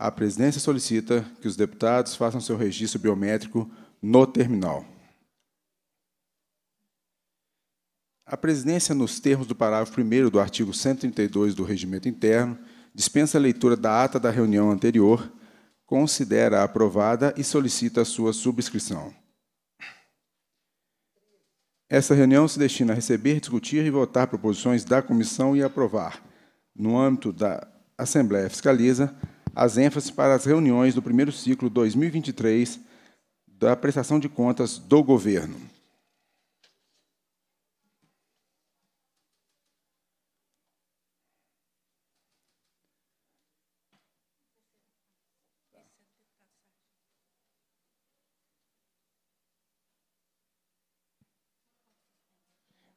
A presidência solicita que os deputados façam seu registro biométrico no terminal. A presidência, nos termos do parágrafo 1 do artigo 132 do Regimento Interno, dispensa a leitura da ata da reunião anterior, considera aprovada e solicita a sua subscrição. Essa reunião se destina a receber, discutir e votar proposições da comissão e aprovar, no âmbito da Assembleia Fiscaliza, as ênfases para as reuniões do primeiro ciclo 2023 da prestação de contas do governo.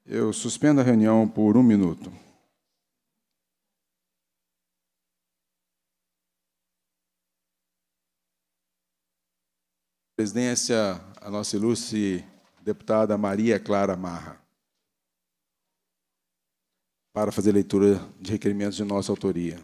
Eu suspendo a reunião por um minuto. Presidência, a nossa ilustre deputada Maria Clara Marra, para fazer leitura de requerimentos de nossa autoria.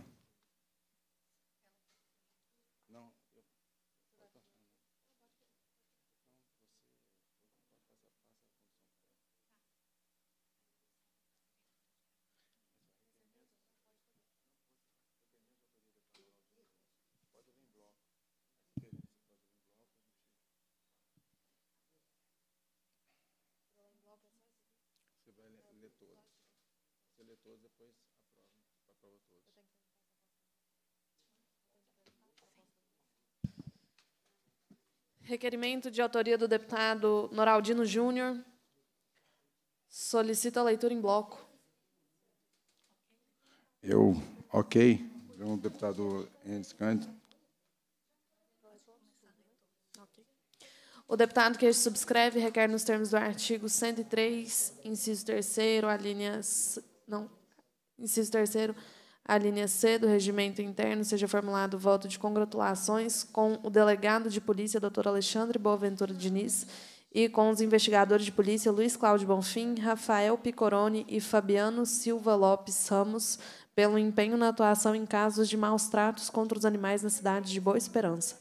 Requerimento de autoria do deputado Noraldino Júnior. Solicita a leitura em bloco. Eu, ok. O deputado Enes Cândido. O deputado que subscreve requer nos termos do artigo 103, inciso 3 a linha... Não, inciso 3 a linha C do regimento interno seja formulado voto de congratulações com o delegado de polícia, doutor Alexandre Boaventura Diniz, e com os investigadores de polícia Luiz Cláudio Bonfim, Rafael Picoroni e Fabiano Silva Lopes Ramos, pelo empenho na atuação em casos de maus tratos contra os animais na cidade de Boa Esperança.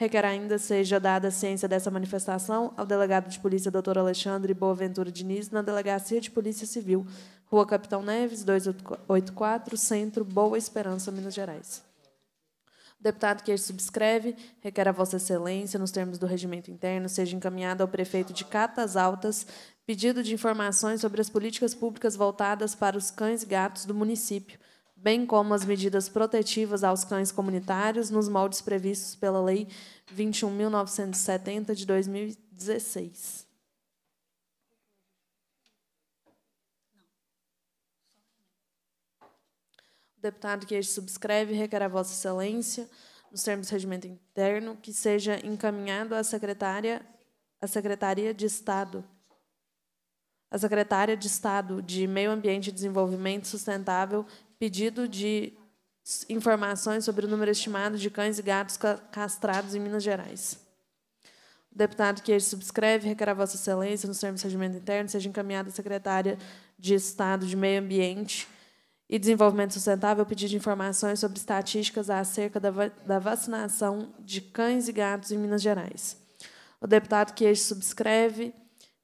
Requer ainda seja dada ciência dessa manifestação ao delegado de polícia, doutor Alexandre Boaventura Diniz, na Delegacia de Polícia Civil, Rua Capitão Neves, 284, Centro, Boa Esperança, Minas Gerais. O deputado que subscreve requer a Vossa Excelência, nos termos do regimento interno, seja encaminhado ao prefeito de Catas Altas pedido de informações sobre as políticas públicas voltadas para os cães e gatos do município, bem como as medidas protetivas aos cães comunitários nos moldes previstos pela Lei 21.970 de 2016. O deputado que este subscreve requer a Vossa Excelência, nos termos do regimento interno, que seja encaminhado à secretária, à Secretaria de Estado, a secretária de Estado de Meio Ambiente e Desenvolvimento Sustentável, pedido de informações sobre o número estimado de cães e gatos castrados em Minas Gerais. O deputado que subscreve requer a Vossa Excelência, nos termos do regimento interno, seja encaminhado à secretária de Estado de Meio Ambiente e Desenvolvimento Sustentável pedir de informações sobre estatísticas acerca da, da vacinação de cães e gatos em Minas Gerais. O deputado que subscreve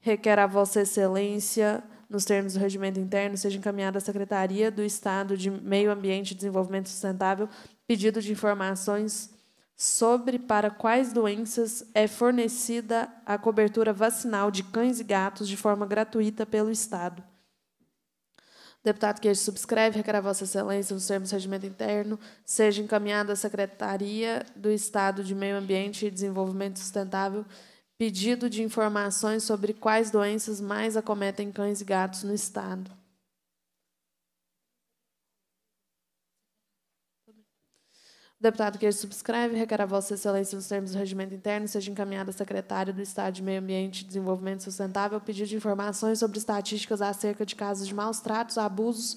requer a Vossa Excelência, nos termos do regimento interno, seja encaminhado à Secretaria do Estado de Meio Ambiente e Desenvolvimento Sustentável pedido de informações sobre para quais doenças é fornecida a cobertura vacinal de cães e gatos de forma gratuita pelo Estado. Deputado que subscreve requer a Vossa Excelência, nos termos do regimento interno, seja encaminhado à Secretaria do Estado de Meio Ambiente e Desenvolvimento Sustentável pedido de informações sobre quais doenças mais acometem cães e gatos no Estado. O deputado que subscreve requer a Vossa Excelência, nos termos do regimento interno, seja encaminhado à secretária do Estado de Meio Ambiente e Desenvolvimento Sustentável pedido de informações sobre estatísticas acerca de casos de maus tratos, abusos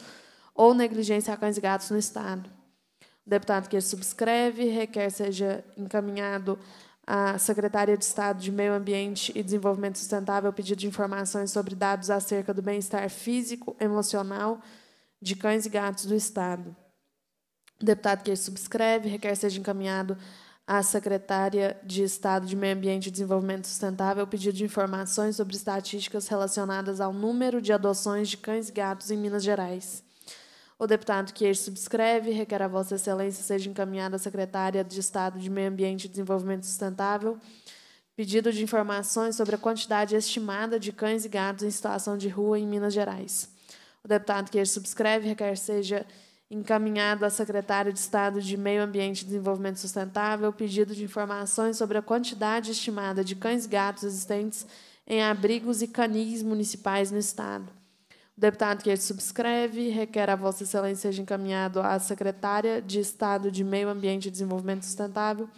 ou negligência a cães e gatos no Estado. O deputado que subscreve requer seja encaminhado à secretária de Estado de Meio Ambiente e Desenvolvimento Sustentável pedido de informações sobre dados acerca do bem-estar físico, emocional de cães e gatos do Estado. O deputado que subscreve requer seja encaminhado à secretária de Estado de Meio Ambiente e Desenvolvimento Sustentável pedido de informações sobre estatísticas relacionadas ao número de adoções de cães e gatos em Minas Gerais. O deputado que subscreve requer a Vossa Excelência seja encaminhado à secretária de Estado de Meio Ambiente e Desenvolvimento Sustentável pedido de informações sobre a quantidade estimada de cães e gatos em situação de rua em Minas Gerais. O deputado que subscreve requer seja encaminhado à secretária de Estado de Meio Ambiente e Desenvolvimento Sustentável pedido de informações sobre a quantidade estimada de cães e gatos existentes em abrigos e canis municipais no Estado. Deputado que subscreve requer a Vossa Excelência seja encaminhado à secretária de Estado de Meio Ambiente e Desenvolvimento Sustentável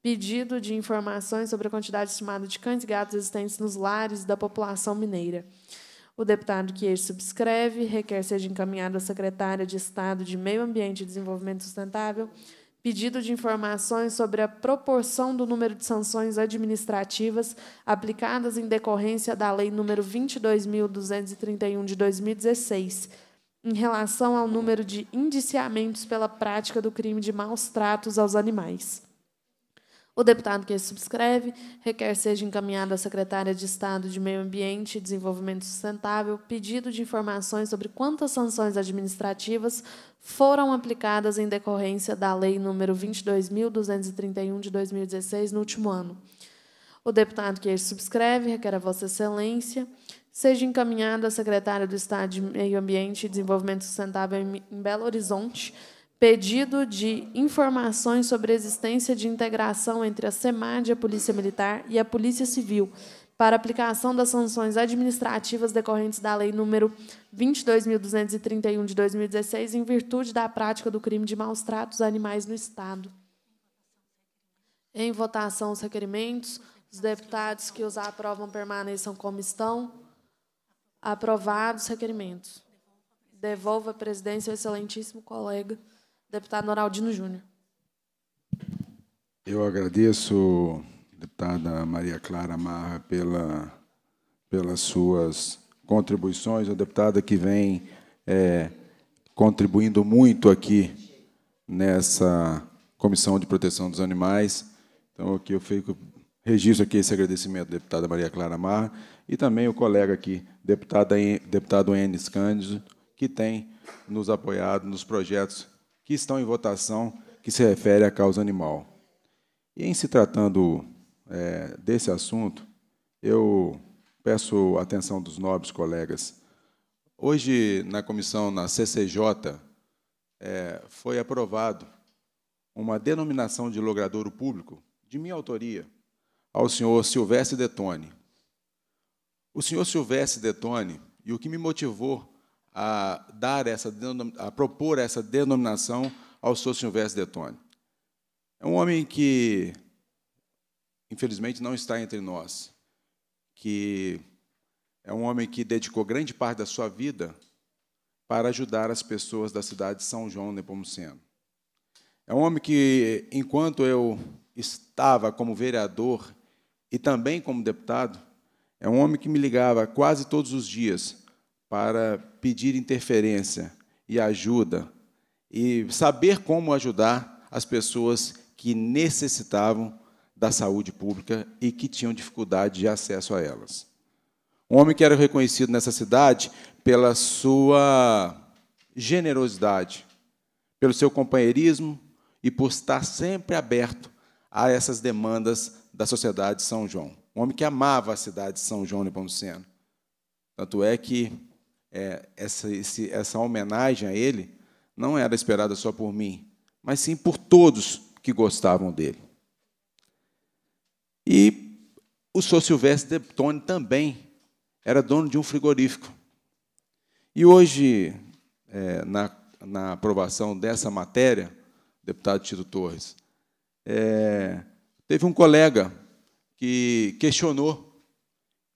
pedido de informações sobre a quantidade estimada de cães e gatos existentes nos lares da população mineira. O deputado que subscreve requer seja encaminhado à secretária de Estado de Meio Ambiente e Desenvolvimento Sustentável pedido de informações sobre a proporção do número de sanções administrativas aplicadas em decorrência da Lei nº 22.231 de 2016, em relação ao número de indiciamentos pela prática do crime de maus tratos aos animais. O deputado que subscreve requer seja encaminhado à secretária de Estado de Meio Ambiente e Desenvolvimento Sustentável pedido de informações sobre quantas sanções administrativas foram aplicadas em decorrência da Lei nº 22.231 de 2016 no último ano. O deputado que subscreve requer a Vossa Excelência seja encaminhado à secretária do Estado de Meio Ambiente e Desenvolvimento Sustentável em Belo Horizonte pedido de informações sobre a existência de integração entre a SEMAD, a Polícia Militar e a Polícia Civil para aplicação das sanções administrativas decorrentes da Lei número 22.231 de 2016, em virtude da prática do crime de maus tratos a animais no Estado. Em votação, os requerimentos. Os deputados que os aprovam permaneçam como estão. Aprovados os requerimentos. Devolva a presidência ao excelentíssimo colega Deputado Noraldino Júnior. Eu agradeço, deputada Maria Clara Marra, pela, pelas suas contribuições, a deputada que vem é, contribuindo muito aqui nessa Comissão de Proteção dos Animais. Então, aqui eu fico, registro aqui esse agradecimento à deputada Maria Clara Marra e também o colega aqui, deputada, deputado Enes Cândido, que tem nos apoiado nos projetos que estão em votação que se refere à causa animal. E em se tratando é, desse assunto, eu peço atenção dos nobres colegas. Hoje, na comissão, na CCJ, é, foi aprovado uma denominação de logradouro público, de minha autoria, ao senhor Silvestre Detone. O senhor Silvestre Detone, e o que me motivou a dar essa a propor essa denominação ao Sr. Silvestre Detone. É um homem que infelizmente não está entre nós, que é um homem que dedicou grande parte da sua vida para ajudar as pessoas da cidade de São João Nepomuceno. É um homem que, enquanto eu estava como vereador e também como deputado, é um homem que me ligava quase todos os dias para pedir interferência e ajuda e saber como ajudar as pessoas que necessitavam da saúde pública e que tinham dificuldade de acesso a elas. Um homem que era reconhecido nessa cidade pela sua generosidade, pelo seu companheirismo e por estar sempre aberto a essas demandas da sociedade de São João. Um homem que amava a cidade de São João Nepomuceno. Tanto é que é, essa, esse, essa homenagem a ele não era esperada só por mim, mas sim por todos que gostavam dele. E o Sr. Silvestre Deptone também era dono de um frigorífico. E hoje, é, na, na aprovação dessa matéria, deputado Tito Torres, é, teve um colega que questionou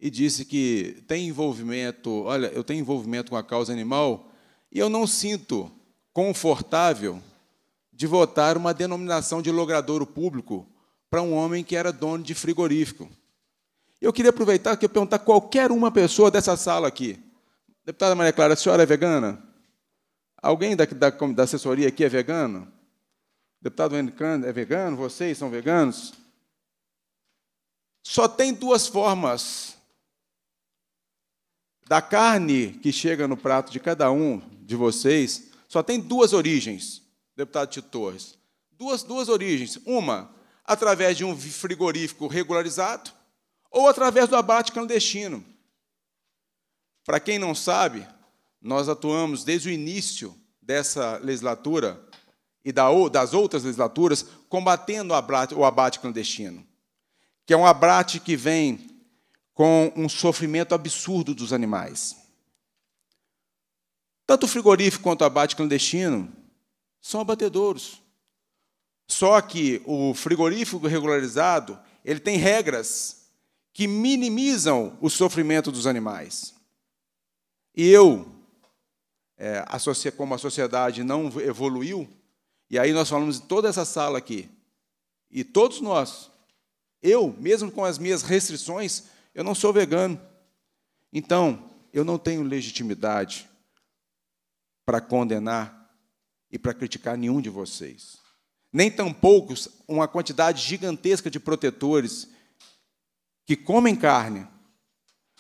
e disse que tem envolvimento, olha, eu tenho envolvimento com a causa animal e eu não sinto confortável de votar uma denominação de logradouro público para um homem que era dono de frigorífico. Eu queria aproveitar que eu perguntar qualquer uma pessoa dessa sala aqui. Deputada Maria Clara, a senhora é vegana? Alguém da, da, da assessoria aqui é vegano? deputado Henrique é vegano, vocês são veganos? Só tem duas formas da carne que chega no prato de cada um de vocês, só tem duas origens, deputado Tito Torres. Duas, duas origens. Uma, através de um frigorífico regularizado, ou através do abate clandestino. Para quem não sabe, nós atuamos desde o início dessa legislatura e das outras legislaturas combatendo o abate clandestino, que é um abate que vem com um sofrimento absurdo dos animais. Tanto o frigorífico quanto o abate clandestino são abatedouros. Só que o frigorífico regularizado ele tem regras que minimizam o sofrimento dos animais. E eu, é, como a sociedade não evoluiu, e aí nós falamos em toda essa sala aqui, e todos nós, eu, mesmo com as minhas restrições, eu não sou vegano. Então, eu não tenho legitimidade para condenar e para criticar nenhum de vocês. Nem tampouco uma quantidade gigantesca de protetores que comem carne,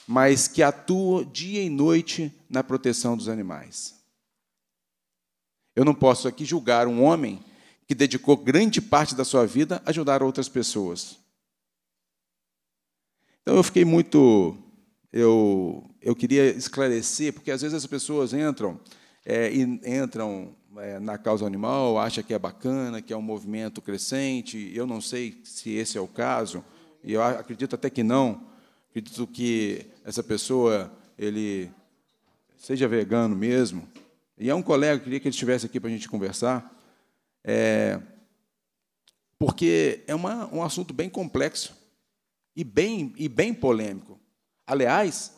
mas que atuam dia e noite na proteção dos animais. Eu não posso aqui julgar um homem que dedicou grande parte da sua vida a ajudar outras pessoas. Então eu fiquei muito. Eu, eu queria esclarecer, porque às vezes as pessoas entram, é, entram é, na causa animal, acham que é bacana, que é um movimento crescente. Eu não sei se esse é o caso, e eu acredito até que não. Acredito que essa pessoa ele seja vegano mesmo. E é um colega, queria que ele estivesse aqui para a gente conversar, é, porque é uma, um assunto bem complexo e bem, e bem polêmico. Aliás,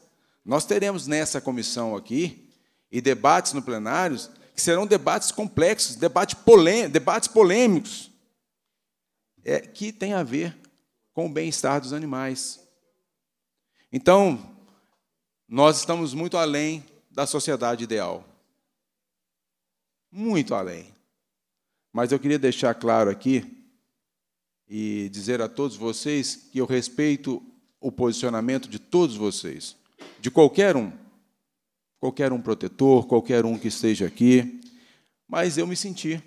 nós teremos nessa comissão aqui e debates no plenário que serão debates complexos, debates, polê debates polêmicos, é, que tem a ver com o bem-estar dos animais. Então, nós estamos muito além da sociedade ideal. Muito além. Mas eu queria deixar claro aqui e dizer a todos vocês que eu respeito o posicionamento de todos vocês, de qualquer um, qualquer um protetor, qualquer um que esteja aqui, mas eu me senti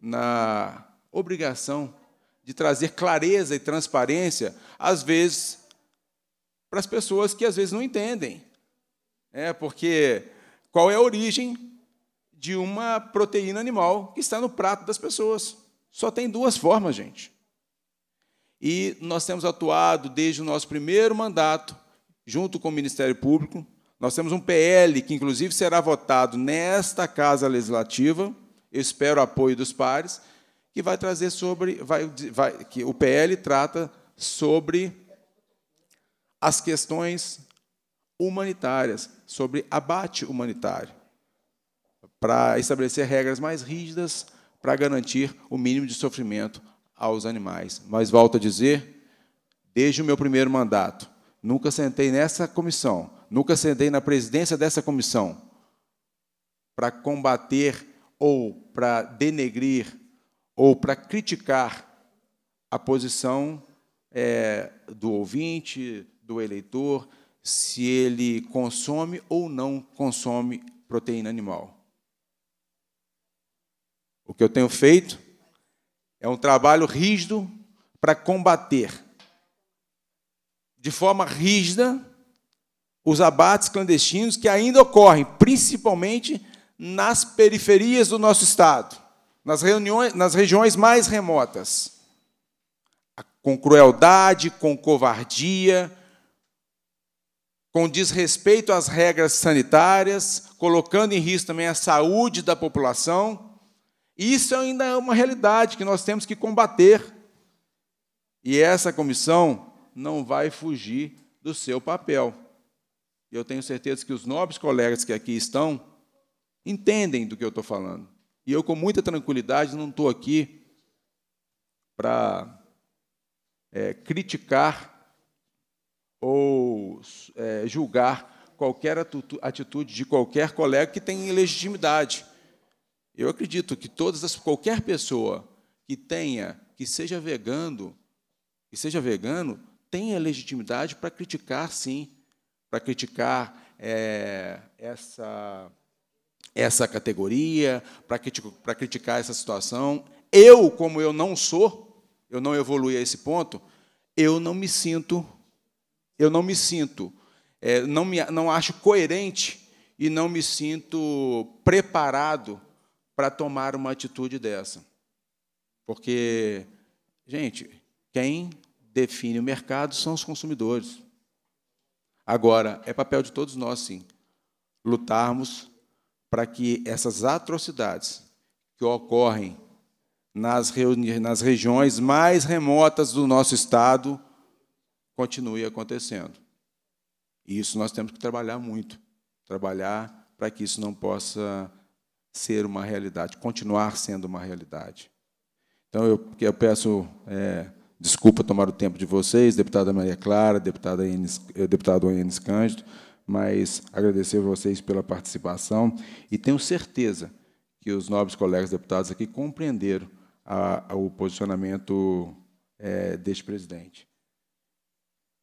na obrigação de trazer clareza e transparência, às vezes, para as pessoas que às vezes não entendem. É, porque qual é a origem de uma proteína animal que está no prato das pessoas? Só tem duas formas, gente. E nós temos atuado desde o nosso primeiro mandato, junto com o Ministério Público. Nós temos um PL que, inclusive, será votado nesta Casa Legislativa. Eu espero o apoio dos pares, que vai trazer sobre. Vai, vai, que o PL trata sobre as questões humanitárias, sobre abate humanitário, para estabelecer regras mais rígidas para garantir o mínimo de sofrimento aos animais. Mas volto a dizer, desde o meu primeiro mandato, nunca sentei nessa comissão, nunca sentei na presidência dessa comissão para combater ou para denegrir ou para criticar a posição é, do ouvinte, do eleitor, se ele consome ou não consome proteína animal. O que eu tenho feito é um trabalho rígido para combater de forma rígida os abates clandestinos que ainda ocorrem, principalmente nas periferias do nosso estado, nas, reuniões, nas regiões mais remotas, com crueldade, com covardia, com desrespeito às regras sanitárias, colocando em risco também a saúde da população. Isso ainda é uma realidade que nós temos que combater. E essa comissão não vai fugir do seu papel. Eu tenho certeza que os nobres colegas que aqui estão entendem do que eu estou falando. E eu, com muita tranquilidade, não estou aqui para é, criticar ou é, julgar qualquer atitude de qualquer colega que tem legitimidade. Eu acredito que todas as, qualquer pessoa que tenha, que seja vegano, que seja vegano, tenha legitimidade para criticar, sim, para criticar é, essa essa categoria, para criticar essa situação. Eu, como eu não sou, eu não evolui a esse ponto, eu não me sinto, eu não me sinto, é, não, me, não acho coerente e não me sinto preparado para tomar uma atitude dessa. Porque, gente, quem define o mercado são os consumidores. Agora, é papel de todos nós, sim, lutarmos para que essas atrocidades que ocorrem nas, nas regiões mais remotas do nosso Estado continuem acontecendo. E isso nós temos que trabalhar muito trabalhar para que isso não possa ser uma realidade, continuar sendo uma realidade. Então, eu, eu peço é, desculpa tomar o tempo de vocês, deputada Maria Clara, deputada Enes, eh, deputado Enes Cândido, mas agradecer a vocês pela participação e tenho certeza que os nobres colegas deputados aqui compreenderam a, a, o posicionamento é, deste presidente.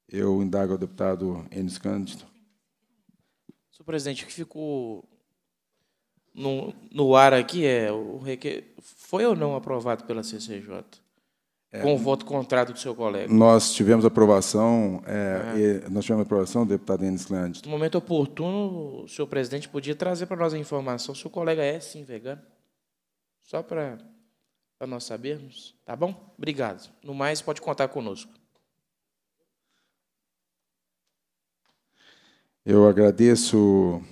Eu indago ao deputado Enes Cândido. Senhor presidente, o que ficou no, no ar aqui é o requer... foi ou não aprovado pela CCJ? É, com o voto contrário do seu colega. Nós tivemos aprovação, é, é. nós tivemos aprovação, deputado Enes Clândido. No momento oportuno, o senhor presidente podia trazer para nós a informação se o colega é sim vegano. Só para nós sabermos. Tá bom? Obrigado. No mais, pode contar conosco. Eu agradeço,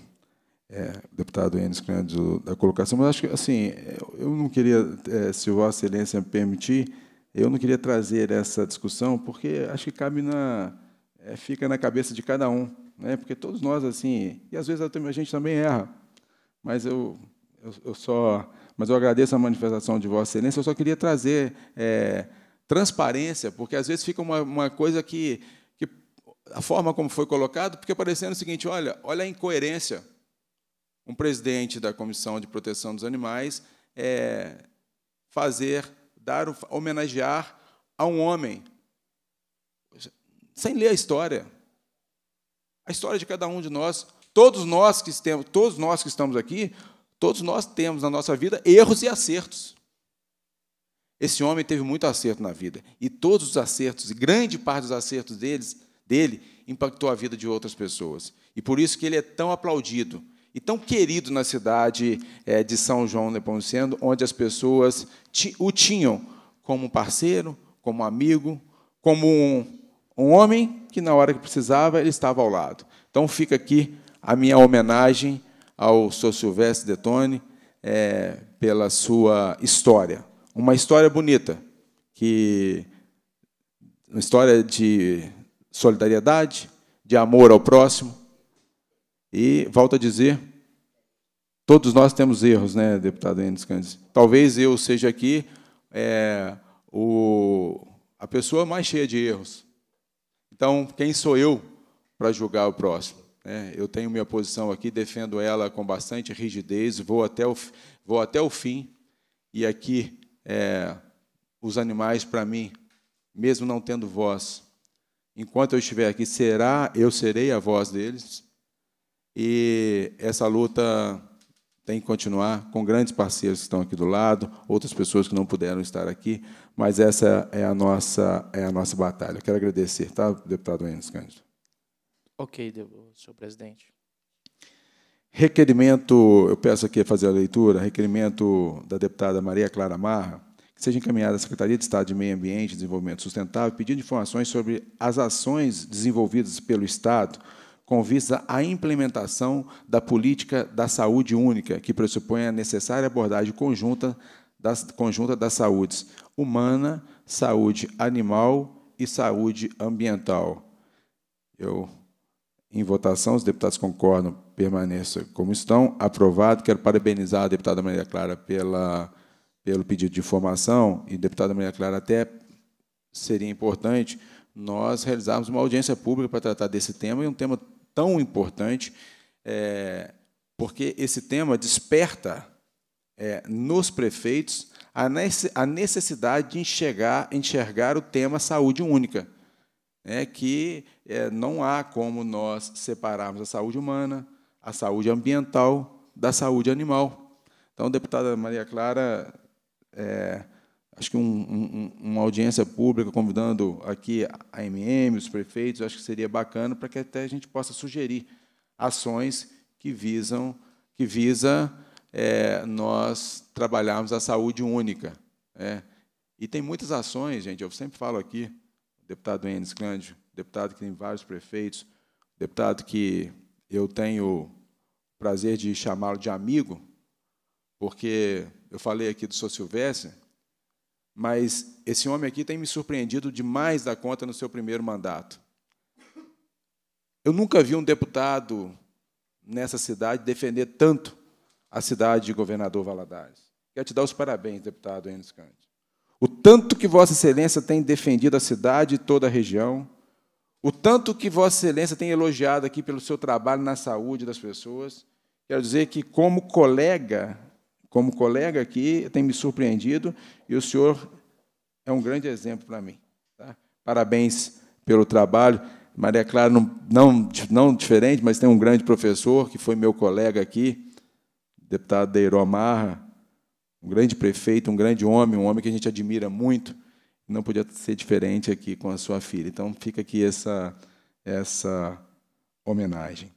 é, deputado Enes Clândido, da colocação, mas acho que, assim, eu não queria, é, se Vossa Excelência me permitir, eu não queria trazer essa discussão, porque acho que cabe na, é, fica na cabeça de cada um, né? Porque todos nós assim, e às vezes a gente também erra, mas eu, eu, eu só, mas eu agradeço a manifestação de Vossa Excelência. Eu só queria trazer é, transparência, porque às vezes fica uma, uma coisa que, que a forma como foi colocado, porque parecendo o seguinte, olha, olha a incoerência. Um presidente da Comissão de Proteção dos Animais é, fazer dar, homenagear a um homem, sem ler a história. A história de cada um de nós, todos nós que temos, todos nós que estamos aqui, todos nós temos na nossa vida erros e acertos. Esse homem teve muito acerto na vida, e todos os acertos, e grande parte dos acertos deles, dele, impactou a vida de outras pessoas. E por isso que ele é tão aplaudido e tão querido na cidade é, de São João Nepomuceno, onde as pessoas o tinham como parceiro, como amigo, como um, um homem que, na hora que precisava, ele estava ao lado. Então, fica aqui a minha homenagem ao Sr. Silvestre Detone é, pela sua história. Uma história bonita, que uma história de solidariedade, de amor ao próximo, e, volto a dizer, todos nós temos erros, né, deputado Enes Candes? Talvez eu seja aqui é, o, a pessoa mais cheia de erros. Então, quem sou eu para julgar o próximo? É, eu tenho minha posição aqui, defendo ela com bastante rigidez, vou até o, vou até o fim. E aqui, é, os animais, para mim, mesmo não tendo voz, enquanto eu estiver aqui, será, eu serei a voz deles. E essa luta tem que continuar com grandes parceiros que estão aqui do lado, outras pessoas que não puderam estar aqui, mas essa é a nossa é a nossa batalha. Eu quero agradecer, tá, deputado Enes Cândido. Ok, senhor presidente. Requerimento, eu peço aqui fazer a leitura, requerimento da deputada Maria Clara Marra, que seja encaminhada à Secretaria de Estado de Meio Ambiente e Desenvolvimento Sustentável, pedindo informações sobre as ações desenvolvidas pelo Estado com vista à implementação da política da saúde única, que pressupõe a necessária abordagem conjunta das, conjunta das saúdes humana, saúde animal e saúde ambiental. Eu, em votação, os deputados concordam, permaneça como estão. Aprovado. Quero parabenizar a deputada Maria Clara pela, pelo pedido de informação, e deputada Maria Clara, até seria importante nós realizarmos uma audiência pública para tratar desse tema, e um tema tão importante, é, porque esse tema desperta é, nos prefeitos a necessidade de enxergar, enxergar o tema saúde única, né, que é, não há como nós separarmos a saúde humana, a saúde ambiental da saúde animal. Então, deputada Maria Clara, é, acho que um, um, uma audiência pública convidando aqui a MM, os prefeitos, acho que seria bacana para que até a gente possa sugerir ações que visam que visa é, nós trabalharmos a saúde única. É. E tem muitas ações, gente, eu sempre falo aqui, deputado Enes Cândido, deputado que tem vários prefeitos, deputado que eu tenho prazer de chamá-lo de amigo, porque eu falei aqui do Sr. Silvestre, mas esse homem aqui tem me surpreendido demais da conta no seu primeiro mandato. Eu nunca vi um deputado nessa cidade defender tanto a cidade de Governador Valadares. Quero te dar os parabéns, deputado Enes Cândido. O tanto que Vossa Excelência tem defendido a cidade e toda a região, o tanto que Vossa Excelência tem elogiado aqui pelo seu trabalho na saúde das pessoas. Quero dizer que, como colega, como colega aqui, tem me surpreendido e o senhor é um grande exemplo para mim. Tá? Parabéns pelo trabalho. Maria Clara, não, não, não diferente, mas tem um grande professor que foi meu colega aqui, deputado Deiro Amarra, um grande prefeito, um grande homem, um homem que a gente admira muito. Não podia ser diferente aqui com a sua filha. Então, fica aqui essa, essa homenagem.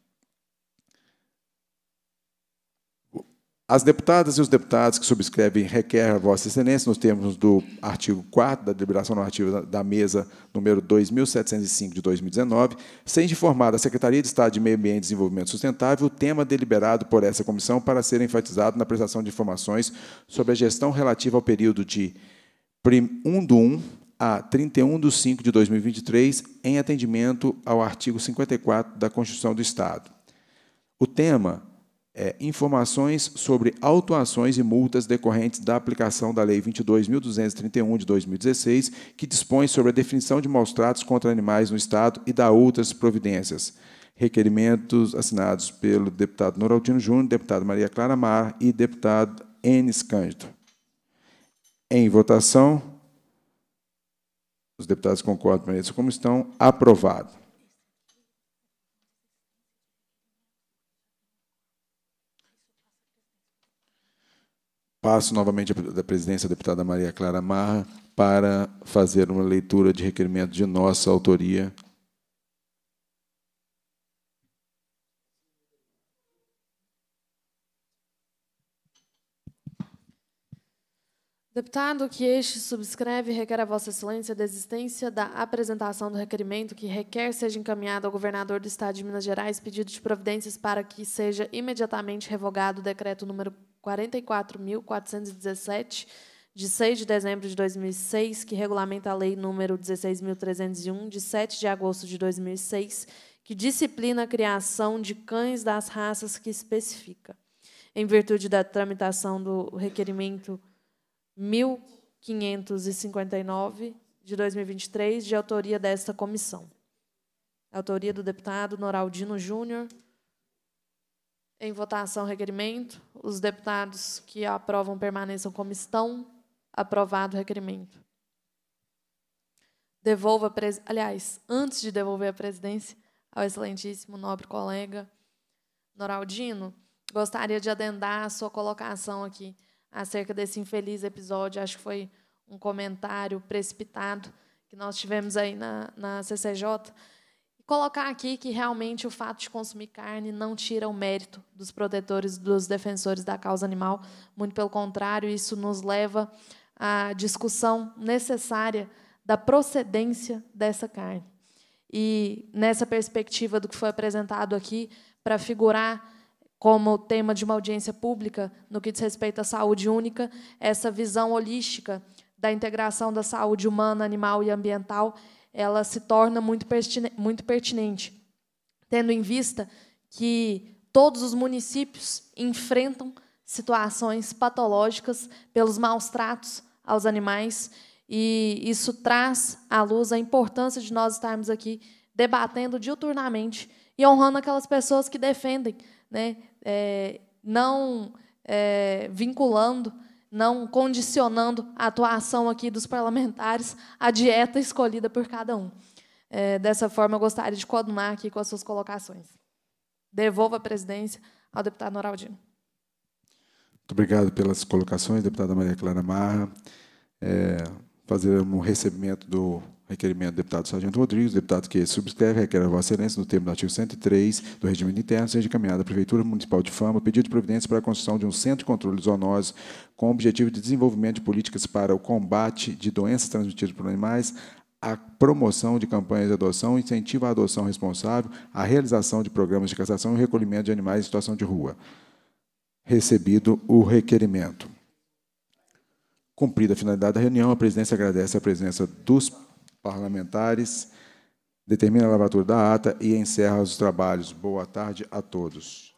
As deputadas e os deputados que subscrevem requer a Vossa Excelência, nos termos do artigo 4 da deliberação normativa da mesa número 2705 de 2019, seja informada a Secretaria de Estado de Meio Ambiente e Desenvolvimento Sustentável o tema deliberado por essa comissão para ser enfatizado na prestação de informações sobre a gestão relativa ao período de 1 do 1 a 31 de 5 de 2023, em atendimento ao artigo 54 da Constituição do Estado. O tema é, informações sobre autuações e multas decorrentes da aplicação da Lei 22.231 de 2016, que dispõe sobre a definição de maus-tratos contra animais no Estado e da outras providências. Requerimentos assinados pelo deputado Noraldino Júnior, deputado Maria Clara Mar e deputado Enes Cândido. Em votação, os deputados concordam com isso como estão aprovado. Passo novamente da presidência da deputada Maria Clara Marra para fazer uma leitura de requerimento de nossa autoria. Deputado que este subscreve requer a Vossa Excelência a desistência da apresentação do requerimento que requer seja encaminhado ao governador do Estado de Minas Gerais pedido de providências para que seja imediatamente revogado o decreto número 44.417, de 6 de dezembro de 2006, que regulamenta a Lei número 16.301, de 7 de agosto de 2006, que disciplina a criação de cães das raças que especifica. Em virtude da tramitação do requerimento 1559 de 2023, de autoria desta comissão. Autoria do deputado Noraldino Júnior, em votação, requerimento. Os deputados que aprovam permaneçam como estão. Aprovado o requerimento. Devolva, pres... aliás, antes de devolver a presidência ao excelentíssimo nobre colega Noraldino, gostaria de adendar a sua colocação aqui acerca desse infeliz episódio. Acho que foi um comentário precipitado que nós tivemos aí na, na CCJ colocar aqui que realmente o fato de consumir carne não tira o mérito dos protetores, dos defensores da causa animal. Muito pelo contrário, isso nos leva à discussão necessária da procedência dessa carne. E nessa perspectiva do que foi apresentado aqui, para figurar como tema de uma audiência pública no que diz respeito à saúde única, essa visão holística da integração da saúde humana, animal e ambiental ela se torna muito muito pertinente, tendo em vista que todos os municípios enfrentam situações patológicas pelos maus tratos aos animais, e isso traz à luz a importância de nós estarmos aqui debatendo diuturnamente e honrando aquelas pessoas que defendem, né, é, não é, vinculando não condicionando a atuação aqui dos parlamentares à dieta escolhida por cada um. É, dessa forma, eu gostaria de coordenar aqui com as suas colocações. Devolvo a presidência ao deputado Noraldino. Muito obrigado pelas colocações, deputada Maria Clara Marra. É, fazer um recebimento do requerimento do deputado Sargento Rodrigues, deputado que subscreve, requer a Vossa Excelência, no termo do artigo 103 do Regimento Interno, seja encaminhada à Prefeitura Municipal de Fama pedido de providência para a construção de um centro de controle de zoonose com o objetivo de desenvolvimento de políticas para o combate de doenças transmitidas por animais, a promoção de campanhas de adoção, incentivo à adoção responsável, a realização de programas de castração e recolhimento de animais em situação de rua. Recebido o requerimento. Cumprida a finalidade da reunião, a presidência agradece a presença dos parlamentares, determina a lavatura da ata e encerra os trabalhos. Boa tarde a todos.